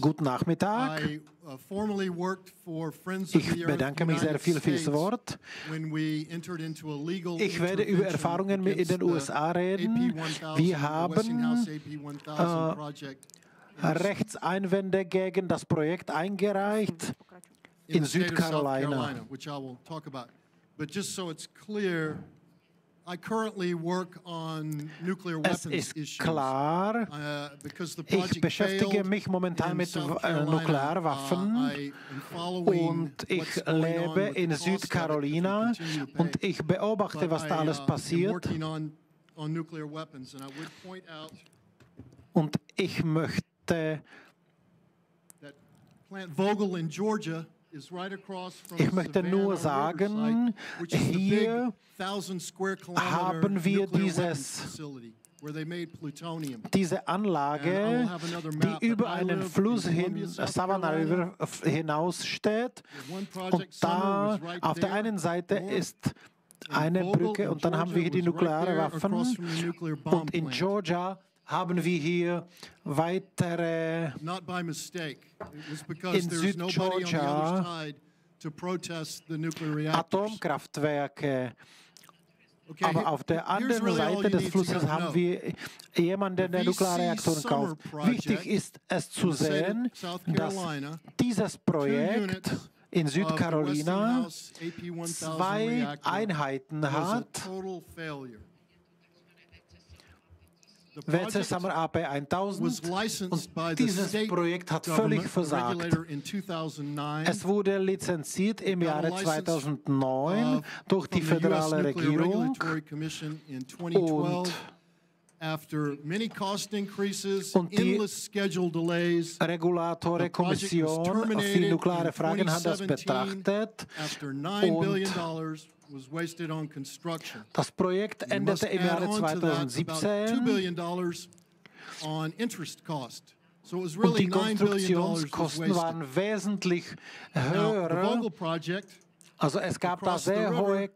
Guten Nachmittag. I uh, formerly worked for Friends of Ich bedanke mich sehr viel fürs Wort. when we entered into a legal Ich werde über Erfahrungen in den the USA reden. AP 1000, Wir haben, Westinghouse AP 1000 project Rechtseinwände gegen das Projekt eingereicht in Südcarolina. Es ist klar, Uh, ich beschäftige mich momentan mit äh, Nuklearwaffen uh, und ich lebe in Südcarolina und ich beobachte, was da alles uh, passiert. und ich möchte Plant Vogel in Georgia Ich möchte nur sagen, hier 1000 square kilometer haben wir dieses- diese Anlage, die über einen Fluss hin, Savannah River hinaussteht. One Und da auf der einen Seite ist In eine Brücke und dann haben wir hier die nuklearen Waffen. Und in. Georgia haben wir hier weitere Not by mistake. It was because In there's nobody on the other Südgeorgia side to protest the nuclear reactors. Atomkraftwerke. Aber auf der anderen Seite des Flusses haben wir jemanden, der Nuklearreaktoren kauft. Wichtig ist es zu sehen, South dass Carolina, dieses Projekt in Südcarolina Westinghouse AP1000 zwei Einheiten hat. Project Summer AP was 1000 licensed by und dieses Projekt hat völlig versagt. regulator in 2009. Es wurde lizenziert im Jahre license 2009 of- durch die föderale Regierung Regulatory Commission in 2012. und Und die endless schedule delays, Regulatore Kommission für nukleare Fragen hat das 2017 betrachtet. after $9 Und- billion dollars was wasted on construction. Das Projekt endete im Jahre on to that about $2 2017 billion dollars on interest cost. So it was und die $9 billion dollars was Konstruktionskosten waren wesentlich höher. Also es gab da sehr hohe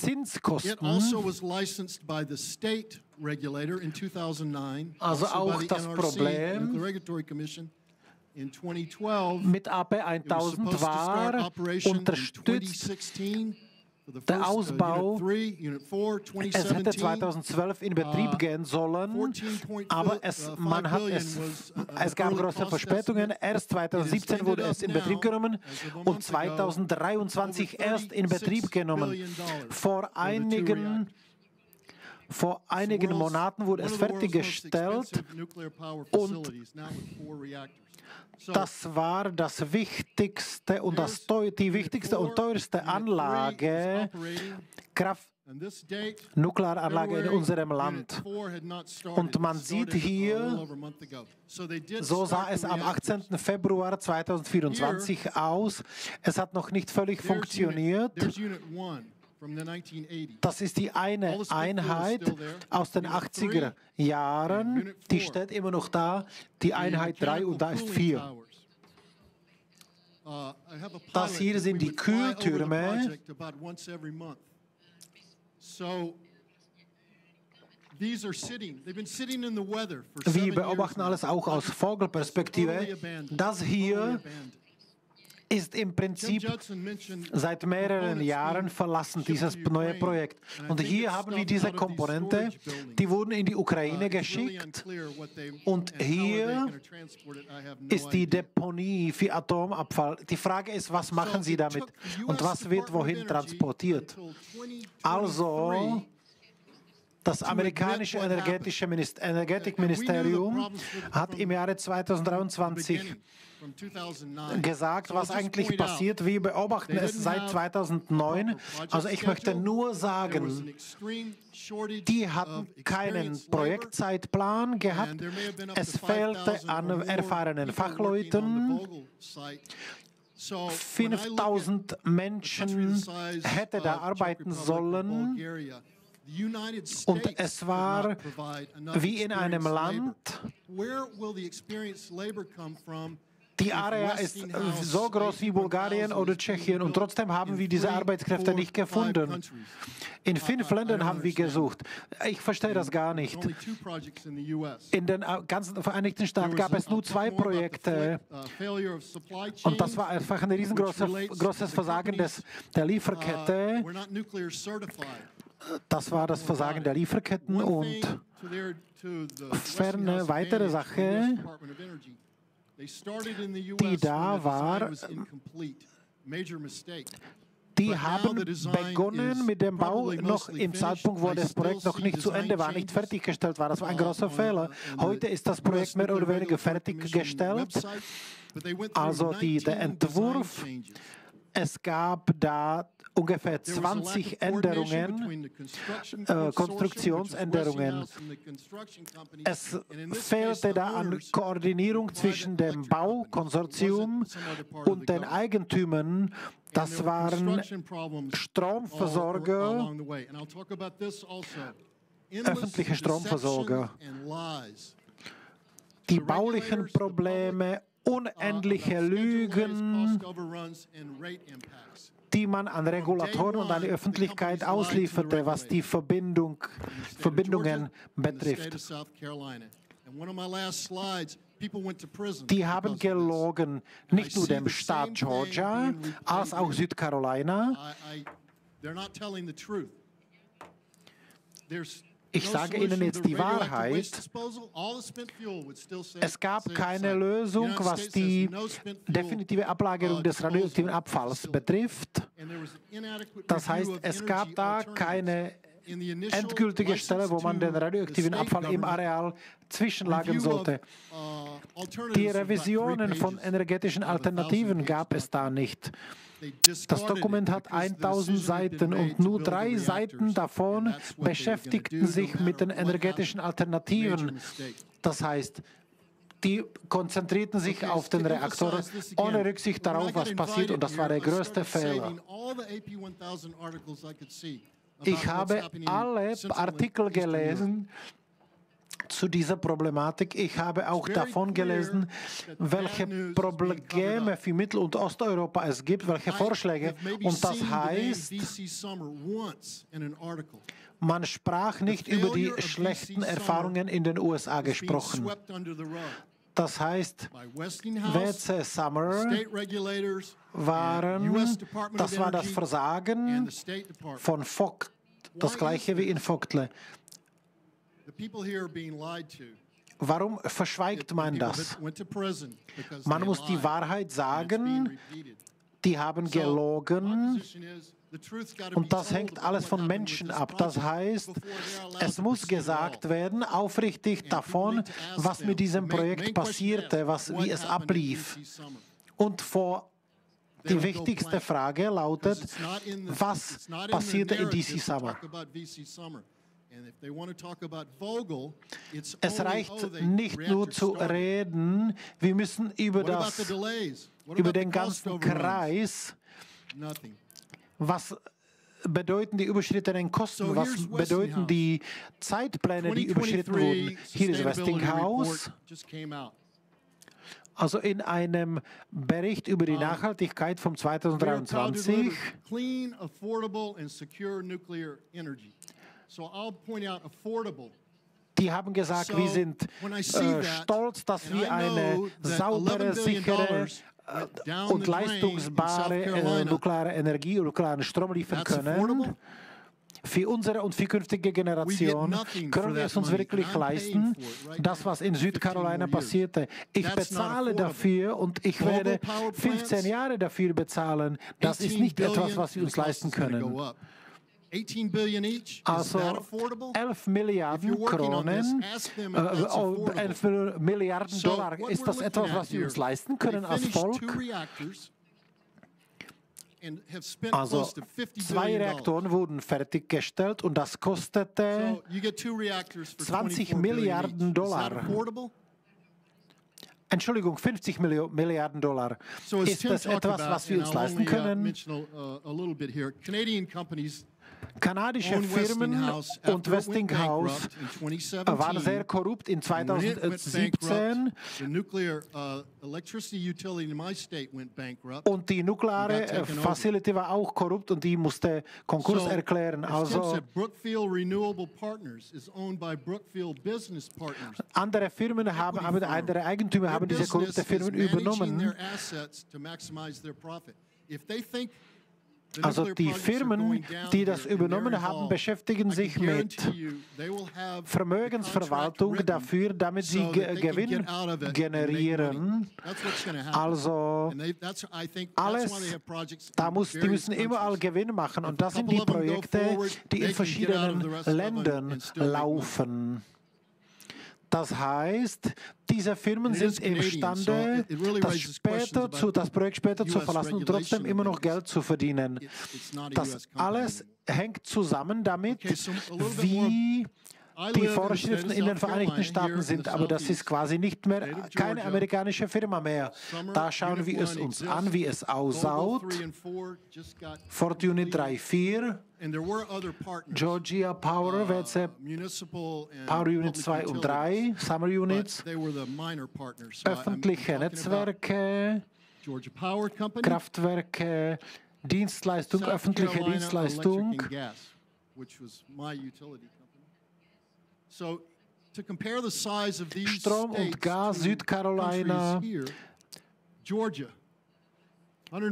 Zinskosten. Also was licensed by the state regulator in 2009 auch das Problem. Mit AP 1000 war unterstützt. Der uh, Ausbau. Unit 3, Unit 4, Es hätte 2017. 2012 in Betrieb uh, gehen sollen, 14.5 aber es, uh, man hat es, es gab große Verspätungen. Erst 2017 wurde es in Betrieb genommen und 2023 erst in Betrieb genommen. Vor einigen, vor einigen Monaten wurde es fertiggestellt. und Das war das wichtigste und das teu, die wichtigste und teuerste Anlage, Kraft, Nuklearanlage in unserem Land. Und man sieht hier, So sah es am 18. Februar 2024 aus. Es hat noch nicht völlig funktioniert. Das ist die eine Einheit aus den 80er Jahren. Die steht immer noch da. Die Einheit 3 und da ist 4. Das hier sind die Kühltürme. Wir beobachten alles auch aus Vogelperspektive. Das hier ist im Prinzip seit mehreren Jahren verlassen, dieses neue Projekt. Und hier haben wir diese Komponente, die wurden in die Ukraine geschickt. Und hier ist die Deponie für Atomabfall. Die Frage ist, was machen Sie damit und was wird wohin transportiert? Also, das amerikanische energetische Minister Energetikministerium hat im Jahre 2023 gesagt, was eigentlich passiert. Wir beobachten es seit 2009. Also ich möchte nur sagen, die hatten keinen Projektzeitplan gehabt. Es fehlte an erfahrenen Fachleuten. 5000 Menschen hätte da arbeiten sollen. Und es war wie in einem Land, Die Area ist so groß wie Bulgarien oder Tschechien und trotzdem haben wir diese Arbeitskräfte nicht gefunden. In fünf Ländern haben wir gesucht. Ich verstehe das gar nicht. In den äh, ganzen Vereinigten Staaten gab es nur zwei Projekte und das war einfach ein riesengroßes Versagen des, der Lieferkette. Das war das Versagen der Lieferketten und ferne weitere Sache, die da war, die haben begonnen mit dem Bau noch im Zeitpunkt, wo das Projekt noch nicht zu Ende war, nicht fertiggestellt war. Das war ein großer Fehler. Heute ist das Projekt mehr oder weniger fertiggestellt. Also die, der Entwurf, es gab da ungefähr 20 Änderungen, äh, Konstruktionsänderungen. Es fehlte da an Koordinierung zwischen dem Baukonsortium und den Eigentümern. Das waren Stromversorger, öffentliche Stromversorger. Die baulichen Probleme, unendliche Lügen, die man an Regulatoren und an die Öffentlichkeit auslieferte, was die Verbindung, Verbindungen betrifft. Die haben gelogen, nicht nur dem Staat Georgia, als auch Südcarolina. Ich sage Ihnen jetzt die Wahrheit. Es gab keine Lösung, was die definitive Ablagerung des radioaktiven Abfalls betrifft. Das heißt, es gab da keine endgültige Stelle, wo man den radioaktiven Abfall im Areal zwischenlagern sollte. Die Revisionen von energetischen Alternativen gab es da nicht. Das Dokument hat 1000 Seiten und nur drei Seiten davon beschäftigten sich mit den energetischen Alternativen. Das heißt, die konzentrierten sich auf den Reaktor ohne Rücksicht darauf, was passiert und das war der größte Fehler. Ich habe alle Artikel gelesen, zu dieser Problematik. Ich habe auch davon gelesen, welche Probleme für Mittel- und Osteuropa es gibt, welche Vorschläge. Und das heißt, man sprach nicht über die schlechten Erfahrungen in den USA gesprochen. Das heißt, WC Summer waren, das war das Versagen von Vogt, das gleiche wie in Vogtle. Warum verschweigt man das? Man muss die Wahrheit sagen, die haben gelogen und das hängt alles von Menschen ab. Das heißt, es muss gesagt werden, aufrichtig davon, was mit diesem Projekt passierte, was, wie es ablief. Und vor die wichtigste Frage lautet, was passierte in DC Summer? Es reicht oh, nicht nur zu reden, wir müssen über, das, über den ganzen Kreis, was bedeuten die überschrittenen Kosten, was bedeuten die Zeitpläne, die überschritten wurden. Hier ist Westinghouse. Also in einem Bericht über die Nachhaltigkeit vom 2023 clean, affordable and secure nuclear energy. Die haben gesagt, wir sind äh, stolz, dass wir eine saubere, sichere äh, und leistungsbare äh, nukleare Energie und nuklearen Strom liefern können. Für unsere und für künftige Generationen können wir es uns wirklich leisten, das, was in Südcarolina passierte. Ich bezahle dafür und ich werde 15 Jahre dafür bezahlen. Das ist nicht etwas, was wir uns leisten können. Also 11 Milliarden Kronen, äh, 11 Milliarden Dollar, ist das etwas, was wir uns leisten können als Volk? Also zwei Reaktoren wurden fertiggestellt und das kostete 20 Milliarden Dollar. Entschuldigung, 50 Milliarden Dollar. Ist das etwas, was wir uns leisten können? Kanadische Firmen und Westinghouse waren sehr korrupt in 2017 und die nukleare Facility war auch korrupt und die musste Konkurs erklären. Also andere Firmen haben, andere Eigentümer haben diese korrupte Firmen übernommen. Also die Firmen, die das übernommen haben, beschäftigen sich mit Vermögensverwaltung dafür, damit sie Gewinn generieren. Also alles, da muss, die müssen überall Gewinn machen. Und das sind die Projekte, die in verschiedenen Ländern laufen. Das heißt, diese Firmen sind imstande, das, später zu, das Projekt später zu verlassen und trotzdem immer noch Geld zu verdienen. Das alles hängt zusammen damit, wie die Vorschriften in den Vereinigten Staaten sind, aber das ist quasi nicht mehr keine amerikanische Firma mehr. Da schauen wir es uns an, wie es ausschaut. Fort Unit 3, 4, Georgia Power, WC, Power Unit 2 und 3, Summer Units, öffentliche Netzwerke, Kraftwerke, Dienstleistung, öffentliche Dienstleistung. Strom und Gas Südcarolina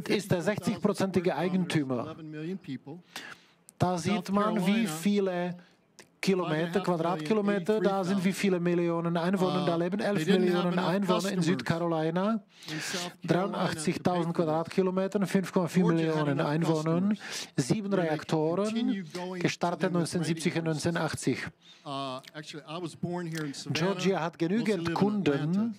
ist der 60-prozentige Eigentümer. Da sieht man, wie viele Kilometer, Quadratkilometer da sind, wie viele Millionen Einwohner. Da leben. 11 Millionen Einwohner in Südcarolina, 83.000 Quadratkilometer, 5,4 Millionen Einwohner, sieben Reaktoren, gestartet 1970 und 1980. Georgia hat genügend Kunden,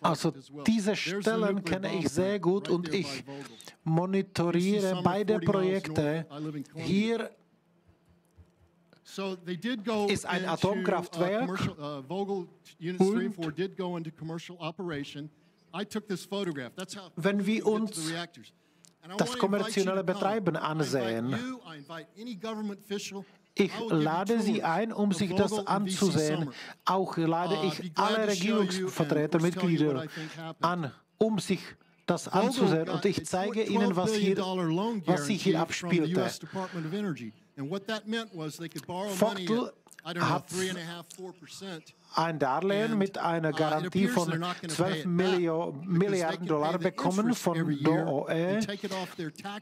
also diese Stellen kenne ich sehr gut und ich monitoriere beide Projekte. Hier ist ein Atomkraftwerk. und wenn wir uns das kommerzielle Betreiben ansehen, ich lade Sie ein, um sich das anzusehen. Auch lade ich alle Regierungsvertreter, Mitglieder an, um sich das anzusehen. Und ich zeige Ihnen, was, hier, was sich hier abspielte. Vogtel hat ein Darlehen mit einer uh, Garantie von 12 Milliarden Dollar bekommen von DOE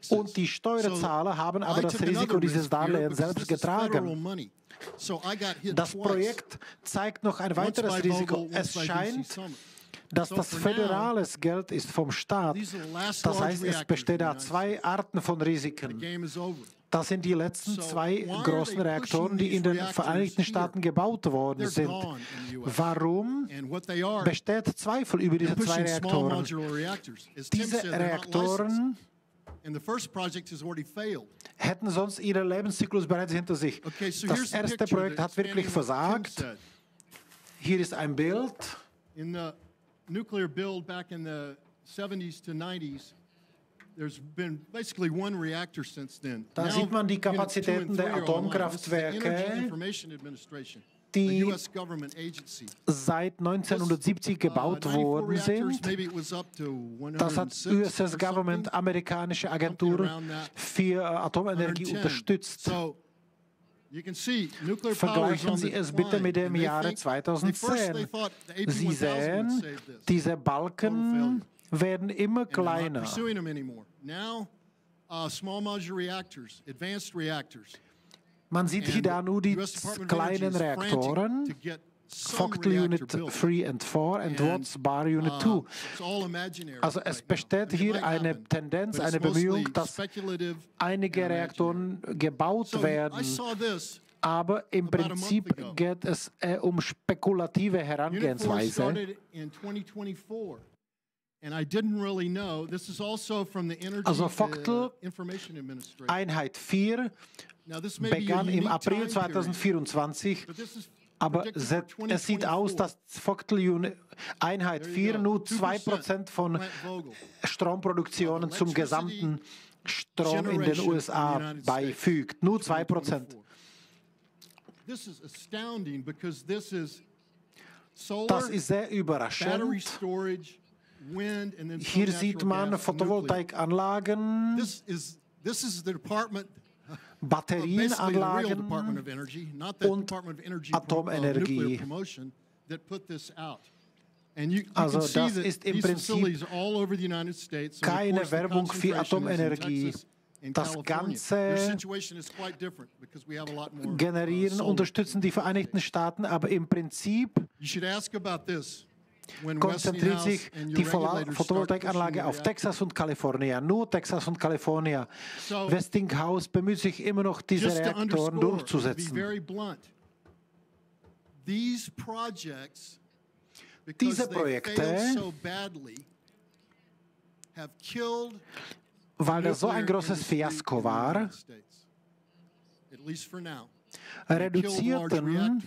und die Steuerzahler haben aber das Risiko dieses Darlehens selbst getragen. Das Projekt zeigt noch ein weiteres Risiko. Es scheint, dass das föderales Geld ist vom Staat. Das heißt, es besteht da zwei Arten von Risiken. Das sind die letzten zwei großen Reaktoren, die in den Vereinigten Staaten gebaut worden sind. Warum besteht Zweifel über diese zwei Reaktoren? Diese Reaktoren hätten sonst ihren Lebenszyklus bereits hinter sich. Das erste Projekt hat wirklich versagt. Hier ist ein Bild. In the nuclear build back in the 70s to 90s, da sieht man die Kapazitäten der Atomkraftwerke, die seit 1970 gebaut worden sind. Das hat USS Government, amerikanische Agentur für Atomenergie, unterstützt. Vergleichen Sie es bitte mit dem Jahre 2010. Sie sehen, diese Balken werden immer kleiner. Uh, Man sieht hier da nur die kleinen Reaktoren. Vogtle Unit 3 and 4 und Watts Bar Unit 2. Uh, also es besteht hier eine Tendenz, eine Bemühung, dass einige Reaktoren gebaut werden. Aber im Prinzip geht es äh, um spekulative Herangehensweise. Also Vogtel Einheit 4 begann im April 2024, aber es sieht aus, dass Vogtel Einheit 4 nur 2% von Stromproduktionen zum gesamten Strom in den USA beifügt. Nur 2 Prozent. Das ist sehr überraschend. Hier sieht man Photovoltaikanlagen, Batterienanlagen und Atomenergie. Also das ist im Prinzip keine Werbung für Atomenergie. Das Ganze generieren, unterstützen die Vereinigten Staaten, aber im Prinzip konzentriert sich die Photovoltaikanlage auf Texas und Kalifornien, nur Texas und Kalifornien. Westinghouse bemüht sich immer noch, diese Reaktoren durchzusetzen. Diese Projekte, weil das so ein großes Fiasko war, reduzierten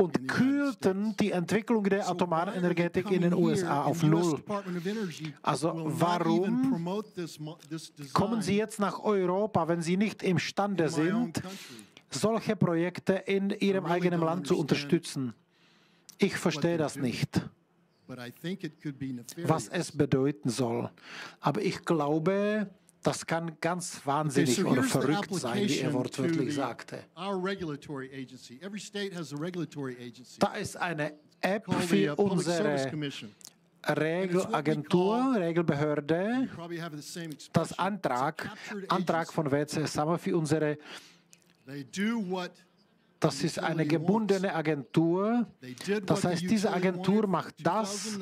und kühlten die Entwicklung der atomaren Energetik in den USA auf Null. Also warum kommen Sie jetzt nach Europa, wenn Sie nicht imstande sind, solche Projekte in Ihrem eigenen Land zu unterstützen? Ich verstehe das nicht, was es bedeuten soll. Aber ich glaube, das kann ganz wahnsinnig oder verrückt sein, wie er wortwörtlich sagte. Da ist eine App für uh, unsere Regelagentur, Regelbehörde, das Antrag, Antrag von WC Summer für unsere das ist eine gebundene Agentur. Das heißt, diese Agentur macht das,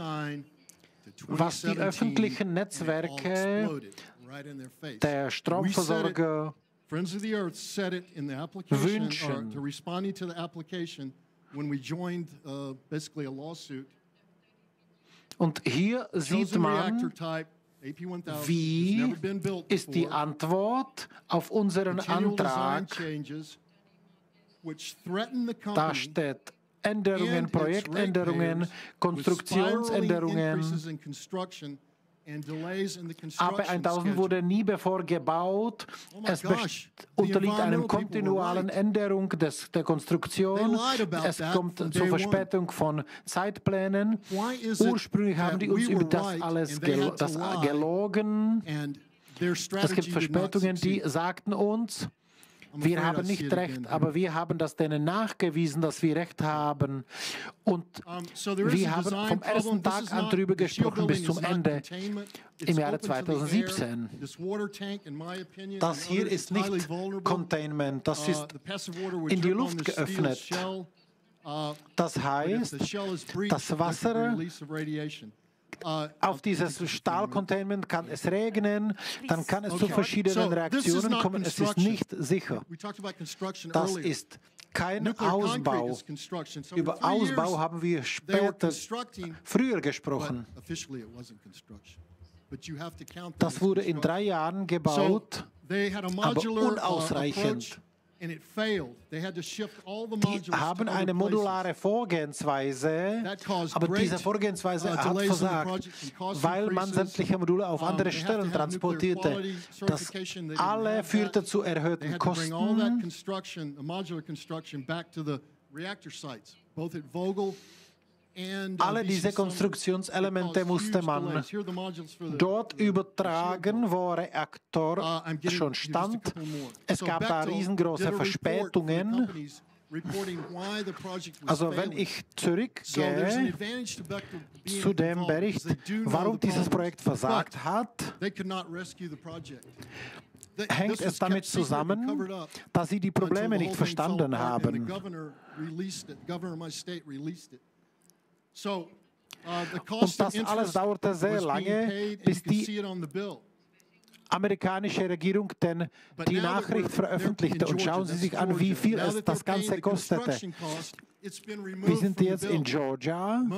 was die öffentlichen Netzwerke der Stromversorger wünschen. Und hier sieht man, wie ist die Antwort auf unseren Antrag da steht Änderungen, Projektänderungen, Konstruktionsänderungen. AB 1000 wurde nie bevor gebaut. Oh es unterliegt einem kontinualen Änderung des, der Konstruktion. Es kommt zur Verspätung von Zeitplänen. Ursprünglich haben die uns über das alles gel das gelogen. Es gibt Verspätungen, die sagten uns, wir haben nicht recht, aber wir haben das denen nachgewiesen, dass wir recht haben. Und wir haben vom ersten Tag an darüber gesprochen bis zum Ende im Jahre 2017. Das hier ist nicht Containment, das uh, ist in die Luft geöffnet. Uh, das heißt, das Wasser auf dieses Stahlcontainment kann es regnen, dann kann es zu verschiedenen Reaktionen kommen. Es ist nicht sicher. Das ist kein Ausbau. Über Ausbau haben wir später, früher gesprochen. Das wurde in drei Jahren gebaut, aber unausreichend. Die haben eine modulare Vorgehensweise, aber diese Vorgehensweise uh, hat versagt, weil man sämtliche Module auf andere Stellen transportierte. Das alle führte zu erhöhten Kosten. Alle diese Konstruktionselemente musste man. dort übertragen, wo Reaktor uh, schon stand. Es gab da riesengroße Verspätungen. Also wenn ich zurückgehe zu dem Bericht, warum dieses Projekt versagt hat, hängt es damit zusammen, dass sie die Probleme nicht verstanden haben. Uh, Und das alles dauerte sehr lange, bis die amerikanische Regierung denn die Nachricht veröffentlichte. Und schauen Sie sich an, wie viel es das Ganze kostete. Wir sind jetzt in Georgia. Und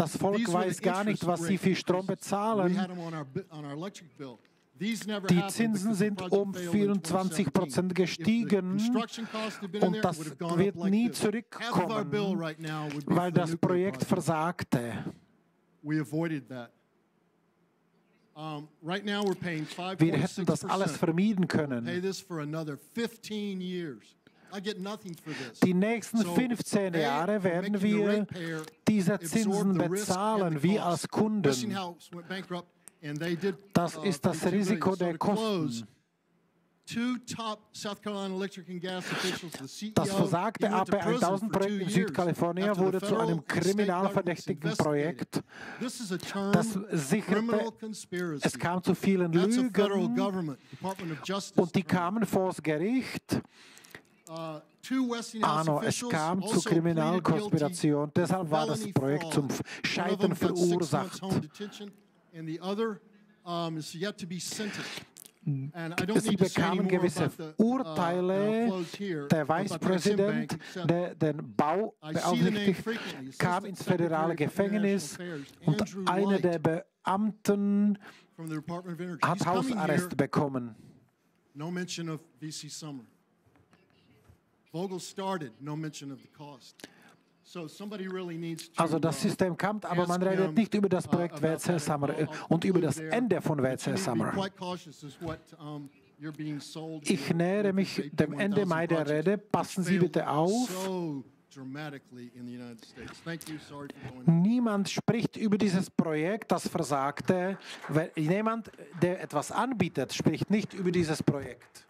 das Volk weiß gar nicht, was sie für Strom bezahlen. Die Zinsen sind um 24 Prozent gestiegen und das wird nie zurückkommen, weil das Projekt versagte. Wir hätten das alles vermieden können. Die nächsten 15 Jahre werden wir diese Zinsen bezahlen, wie als Kunden. Das ist das Risiko der Kosten. Das versagte AP 1000 Projekt in Südkalifornien wurde zu einem kriminalverdächtigen Projekt. Das sicherte, es kam zu vielen Lügen und die kamen vor das Gericht. Arno, es kam zu Kriminalkonspiration, deshalb war das Projekt zum Scheitern verursacht. Sie bekamen gewisse Urteile. Der Vicepräsident, der den Bau beaufsichtigt, kam ins föderale Gefängnis und einer der Beamten hat Hausarrest bekommen. No mention of VC Summer. Vogel started, no mention of the cost. Also das System kommt, aber man redet nicht über das Projekt WCL Summer und über das Ende von WCL Summer. Ich nähere mich dem Ende meiner Rede. Passen Sie bitte auf. Niemand spricht über dieses Projekt, das versagte. Jemand, der etwas anbietet, spricht nicht über dieses Projekt.